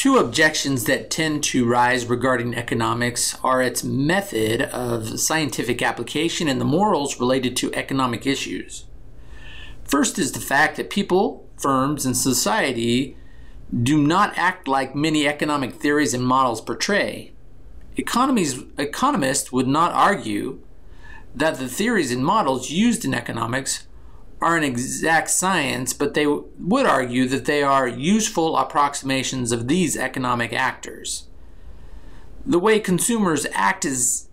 Two objections that tend to rise regarding economics are its method of scientific application and the morals related to economic issues. First is the fact that people, firms, and society do not act like many economic theories and models portray. Economies, economists would not argue that the theories and models used in economics are an exact science, but they would argue that they are useful approximations of these economic actors. The way consumers act is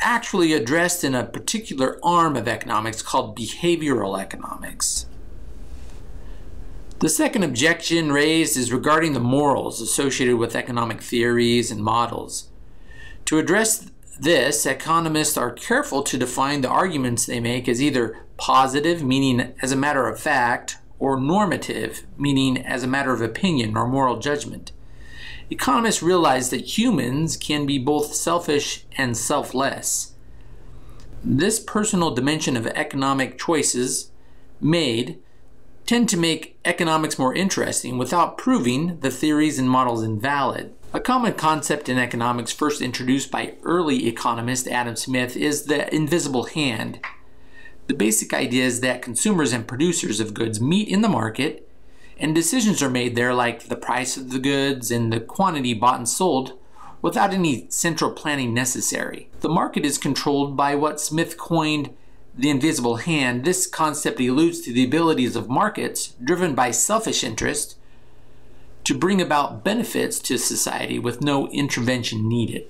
actually addressed in a particular arm of economics called behavioral economics. The second objection raised is regarding the morals associated with economic theories and models. To address this, economists are careful to define the arguments they make as either positive, meaning as a matter of fact, or normative, meaning as a matter of opinion or moral judgment. Economists realize that humans can be both selfish and selfless. This personal dimension of economic choices made tend to make economics more interesting without proving the theories and models invalid. A common concept in economics first introduced by early economist Adam Smith is the invisible hand. The basic idea is that consumers and producers of goods meet in the market and decisions are made there like the price of the goods and the quantity bought and sold without any central planning necessary. The market is controlled by what Smith coined the invisible hand. This concept alludes to the abilities of markets driven by selfish interest to bring about benefits to society with no intervention needed.